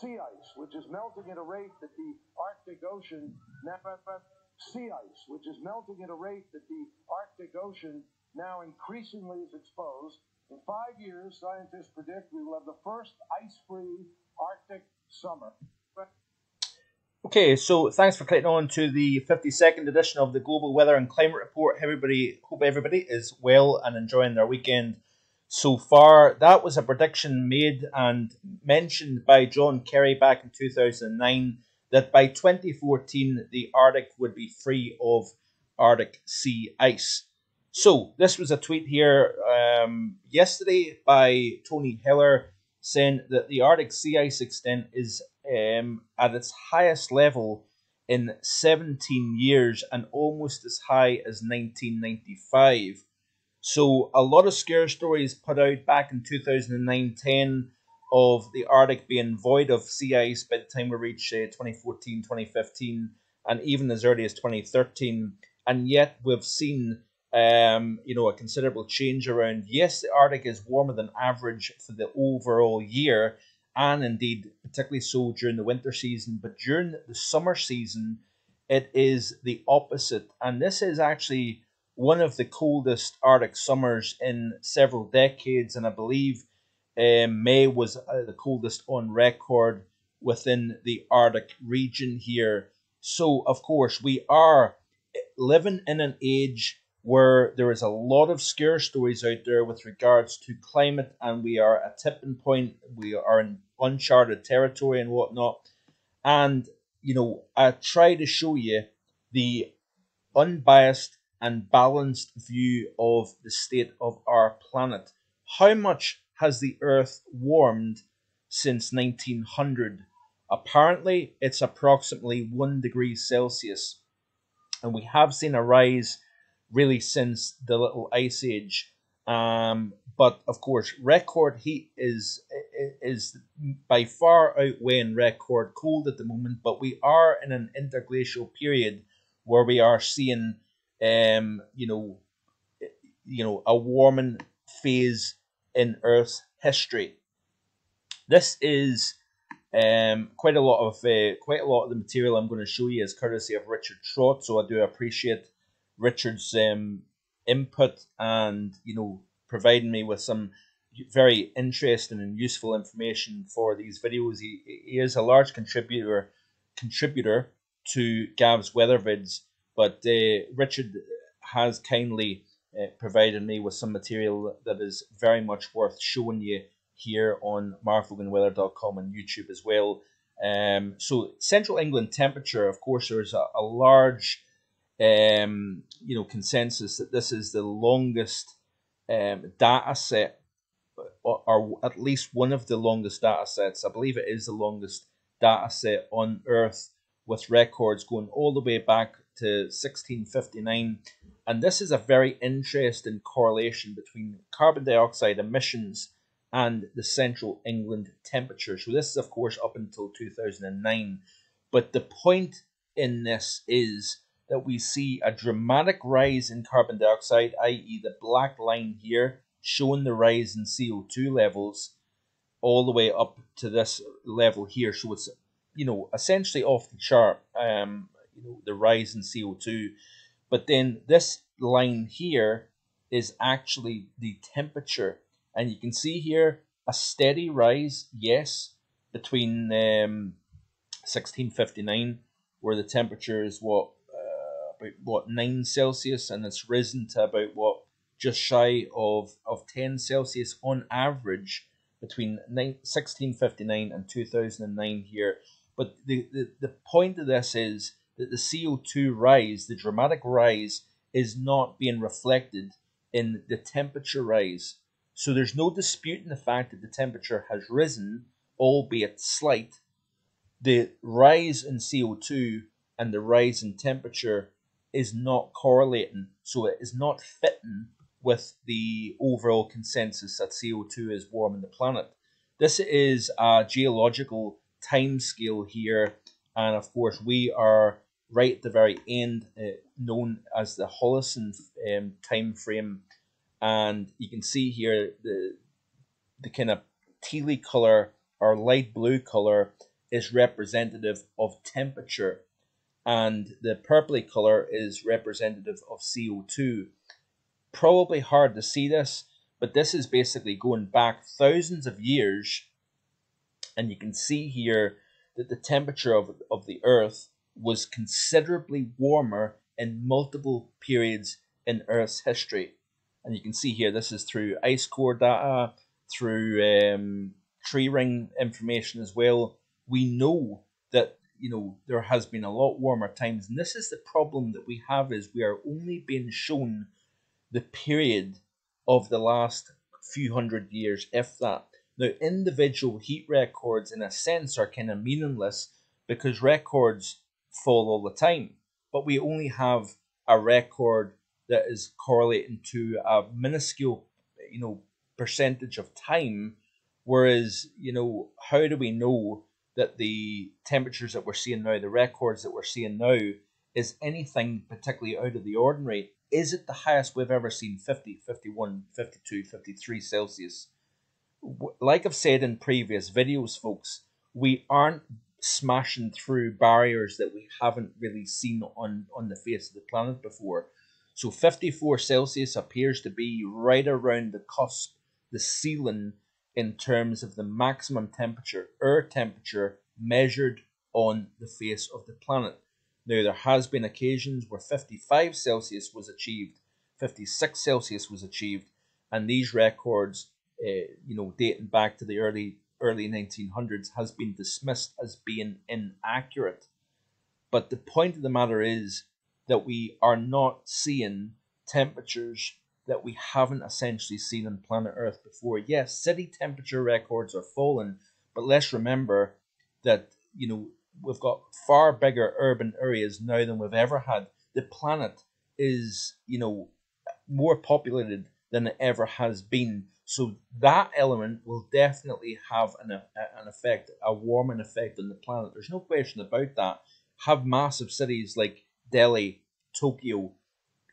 sea ice, which is melting at a rate that the Arctic Ocean sea ice, which is melting at a rate that the Arctic Ocean now increasingly is exposed. In five years, scientists predict we will have the first ice-free Arctic summer. Okay, so thanks for clicking on to the 52nd edition of the Global Weather and Climate Report. Everybody, hope everybody is well and enjoying their weekend so far. That was a prediction made and mentioned by John Kerry back in 2009 that by 2014 the Arctic would be free of Arctic sea ice. So this was a tweet here um, yesterday by Tony Heller saying that the Arctic sea ice extent is um, at its highest level in 17 years and almost as high as 1995. So a lot of scare stories put out back in 2009-10 of the Arctic being void of sea ice by the time we reach uh, 2014, 2015, and even as early as 2013. And yet we've seen, um, you know, a considerable change around. Yes, the Arctic is warmer than average for the overall year, and indeed particularly so during the winter season. But during the summer season, it is the opposite, and this is actually one of the coldest Arctic summers in several decades, and I believe um, May was uh, the coldest on record within the Arctic region here. So, of course, we are living in an age where there is a lot of scare stories out there with regards to climate, and we are at tipping point. We are in uncharted territory and whatnot. And, you know, I try to show you the unbiased and balanced view of the state of our planet. How much has the Earth warmed since 1900? Apparently, it's approximately 1 degree Celsius. And we have seen a rise really since the Little Ice Age. Um, but of course, record heat is is by far outweighing record cold at the moment. But we are in an interglacial period where we are seeing, um, you know, you know, a warming phase in Earth's history. This is um, quite a lot of uh, quite a lot of the material I'm going to show you is courtesy of Richard Trott, so I do appreciate Richard's um, input and you know providing me with some very interesting and useful information for these videos. He, he is a large contributor contributor to Gav's weather vids, but uh, Richard has kindly uh, provided me with some material that is very much worth showing you here on markvoganweather.com and YouTube as well. Um, so central England temperature, of course, there's a, a large, um, you know, consensus that this is the longest um, data set, or, or, at least one of the longest data sets. I believe it is the longest data set on Earth, with records going all the way back to 1659 and this is a very interesting correlation between carbon dioxide emissions and the central England temperature. So this is, of course, up until 2009. But the point in this is that we see a dramatic rise in carbon dioxide, i.e., the black line here showing the rise in CO2 levels all the way up to this level here. So it's, you know, essentially off the chart, um, you know, the rise in CO2. But then this line here is actually the temperature. And you can see here a steady rise, yes, between um, 1659, where the temperature is what, uh, about what, 9 Celsius, and it's risen to about what, just shy of, of 10 Celsius on average between 1659 and 2009 here. But the, the, the point of this is that the CO2 rise, the dramatic rise, is not being reflected in the temperature rise. So there's no disputing the fact that the temperature has risen, albeit slight. The rise in CO2 and the rise in temperature is not correlating, so it is not fitting with the overall consensus that CO2 is warming the planet. This is a geological time scale here, and of course, we are right at the very end, uh, known as the Holocene um, time frame. And you can see here the the kind of tealy color or light blue color is representative of temperature, and the purpley color is representative of CO2. Probably hard to see this, but this is basically going back thousands of years, and you can see here that the temperature of, of the Earth was considerably warmer in multiple periods in Earth's history. And you can see here, this is through ice core data, through um, tree ring information as well. We know that you know there has been a lot warmer times, and this is the problem that we have: is we are only being shown the period of the last few hundred years, if that. Now, individual heat records, in a sense, are kind of meaningless because records fall all the time. But we only have a record that is correlating to a minuscule, you know, percentage of time. Whereas, you know, how do we know that the temperatures that we're seeing now, the records that we're seeing now, is anything particularly out of the ordinary? Is it the highest we've ever seen 50, 51, 52, 53 Celsius? like I've said in previous videos, folks, we aren't smashing through barriers that we haven't really seen on, on the face of the planet before. So 54 Celsius appears to be right around the cusp, the ceiling in terms of the maximum temperature, air temperature measured on the face of the planet. Now, there has been occasions where 55 Celsius was achieved, 56 Celsius was achieved, and these records uh, you know, dating back to the early early 1900s, has been dismissed as being inaccurate. But the point of the matter is that we are not seeing temperatures that we haven't essentially seen on planet Earth before. Yes, city temperature records are falling, but let's remember that you know we've got far bigger urban areas now than we've ever had. The planet is you know more populated than it ever has been. So that element will definitely have an, an effect, a warming effect on the planet. There's no question about that. Have massive cities like Delhi, Tokyo,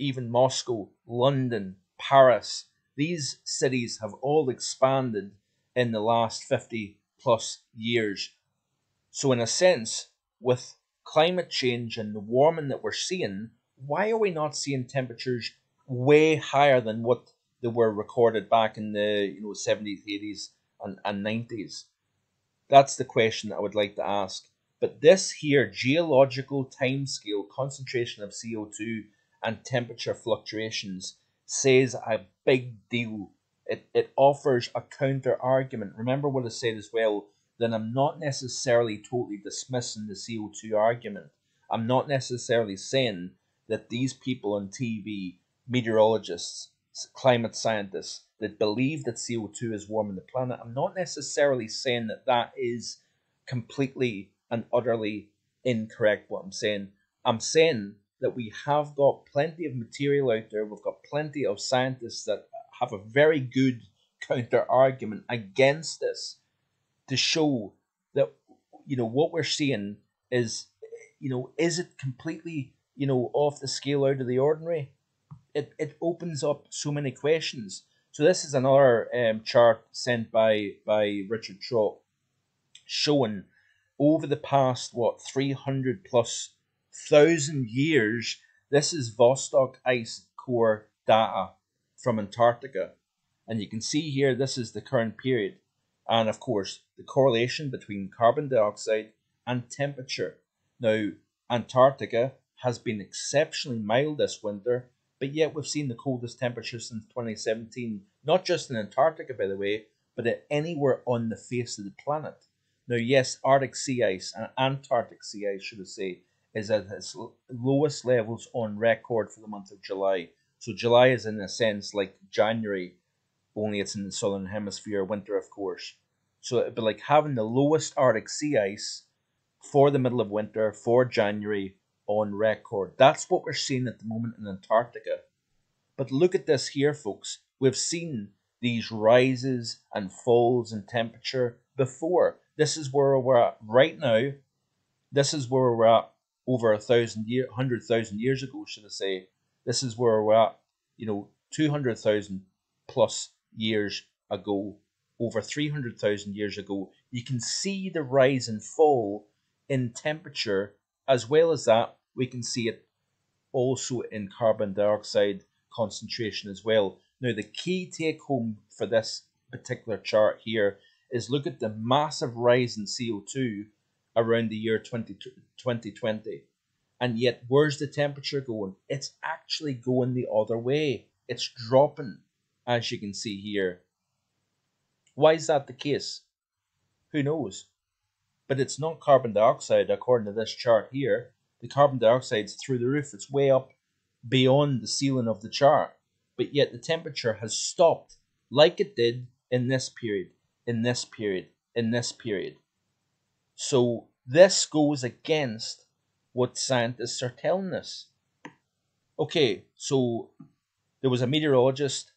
even Moscow, London, Paris. These cities have all expanded in the last 50 plus years. So, in a sense, with climate change and the warming that we're seeing, why are we not seeing temperatures way higher than what that were recorded back in the you know 70s, 80s, and, and 90s? That's the question I would like to ask. But this here geological timescale concentration of CO2 and temperature fluctuations says a big deal. It, it offers a counter argument. Remember what I said as well that I'm not necessarily totally dismissing the CO2 argument. I'm not necessarily saying that these people on TV, meteorologists, climate scientists that believe that CO2 is warming the planet. I'm not necessarily saying that that is completely and utterly incorrect what I'm saying. I'm saying that we have got plenty of material out there. We've got plenty of scientists that have a very good counter argument against this to show that you know what we're seeing is you know is it completely you know off the scale out of the ordinary it, it opens up so many questions. So this is another um, chart sent by by Richard Trott showing over the past what 300 plus thousand years this is Vostok ice core data from Antarctica. And you can see here this is the current period. And of course the correlation between carbon dioxide and temperature. Now Antarctica has been exceptionally mild this winter but yet we've seen the coldest temperatures since 2017, not just in Antarctica, by the way, but anywhere on the face of the planet. Now, yes, Arctic sea ice and Antarctic sea ice, should I say, is at its lowest levels on record for the month of July. So July is in a sense like January, only it's in the southern hemisphere, winter, of course. So it'd be like having the lowest Arctic sea ice for the middle of winter for January on record. That's what we're seeing at the moment in Antarctica. But look at this here, folks. We've seen these rises and falls in temperature before. This is where we're at right now. This is where we're at over a thousand year, hundred thousand years ago, should I say? This is where we're at, you know, two hundred thousand plus years ago. over 300,000 years ago, you can see the rise and fall in temperature. As well as that, we can see it also in carbon dioxide concentration as well. Now, the key take home for this particular chart here is look at the massive rise in CO2 around the year 20, 2020. And yet, where's the temperature going? It's actually going the other way. It's dropping, as you can see here. Why is that the case? Who knows? But it's not carbon dioxide, according to this chart here. The carbon dioxide's through the roof. It's way up beyond the ceiling of the chart. But yet the temperature has stopped, like it did in this period, in this period, in this period. So this goes against what scientists are telling us. Okay, so there was a meteorologist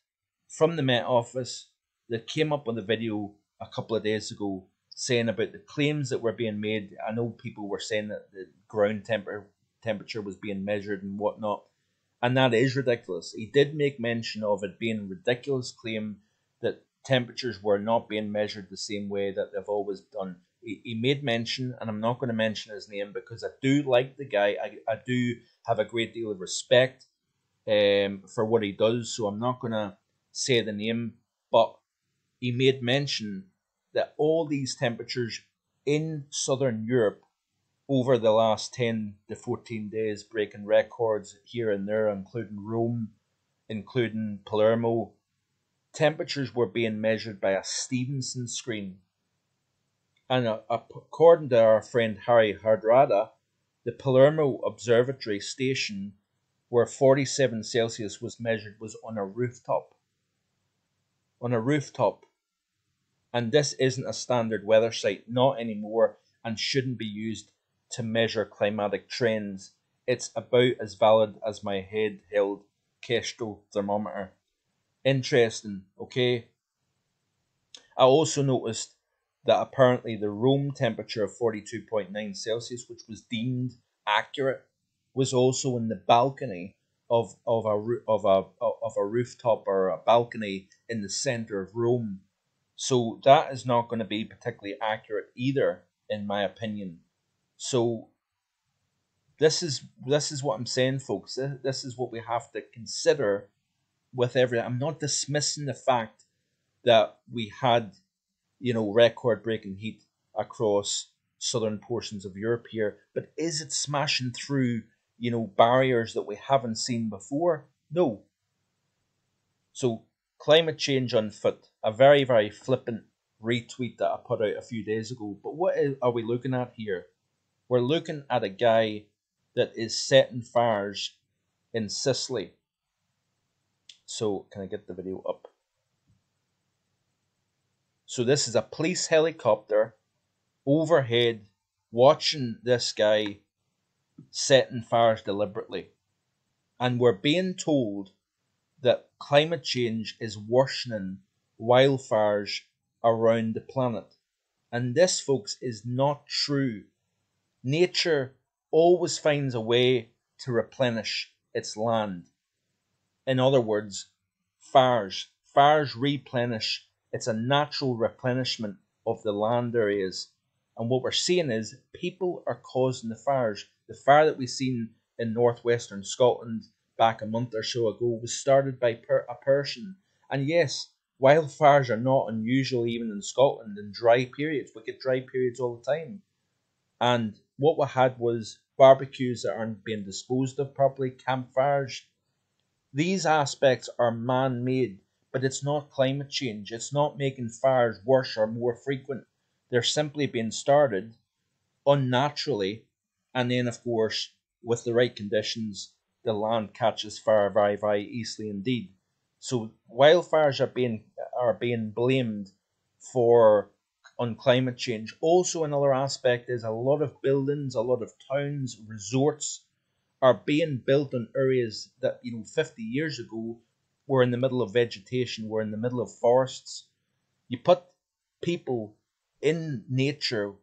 from the Met Office that came up with a video a couple of days ago saying about the claims that were being made. I know people were saying that the ground temper, temperature was being measured and whatnot, and that is ridiculous. He did make mention of it being a ridiculous claim that temperatures were not being measured the same way that they've always done. He, he made mention, and I'm not going to mention his name because I do like the guy. I, I do have a great deal of respect um, for what he does, so I'm not going to say the name, but he made mention that all these temperatures in southern Europe over the last 10 to 14 days, breaking records here and there, including Rome, including Palermo, temperatures were being measured by a Stevenson screen. And according to our friend Harry Hardrada, the Palermo Observatory station, where 47 Celsius was measured, was on a rooftop. On a rooftop and this isn't a standard weather site, not anymore, and shouldn't be used to measure climatic trends. It's about as valid as my head held Kestrel thermometer. Interesting, okay? I also noticed that apparently the Rome temperature of 42.9 Celsius, which was deemed accurate, was also in the balcony of, of, a, of, a, of a rooftop or a balcony in the center of Rome so that is not going to be particularly accurate either, in my opinion. So this is this is what I'm saying, folks. This is what we have to consider with every. I'm not dismissing the fact that we had, you know, record-breaking heat across southern portions of Europe here, but is it smashing through, you know, barriers that we haven't seen before? No. So climate change on foot a very, very flippant retweet that I put out a few days ago. But what is, are we looking at here? We're looking at a guy that is setting fires in Sicily. So, can I get the video up? So, this is a police helicopter overhead watching this guy setting fires deliberately. And we're being told that climate change is worsening wildfires around the planet. And this, folks, is not true. Nature always finds a way to replenish its land. In other words, fires. Fires replenish. It's a natural replenishment of the land areas. And what we're seeing is people are causing the fires. The fire that we've seen in northwestern Scotland back a month or so ago was started by per- a person. And yes, Wildfires are not unusual even in Scotland in dry periods. We get dry periods all the time. And what we had was barbecues that aren't being disposed of properly, campfires. These aspects are man made, but it's not climate change. It's not making fires worse or more frequent. They're simply being started unnaturally, and then, of course, with the right conditions, the land catches fire very, very easily indeed. So wildfires are being are being blamed for on climate change. Also, another aspect is a lot of buildings, a lot of towns, resorts are being built on areas that you know 50 years ago were in the middle of vegetation, were in the middle of forests. You put people in nature,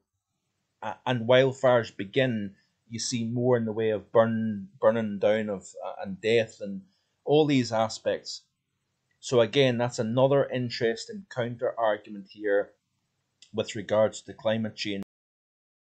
uh, and wildfires begin. You see more in the way of burn, burning down of uh, and death and all these aspects. So again, that's another interesting counter argument here with regards to climate change.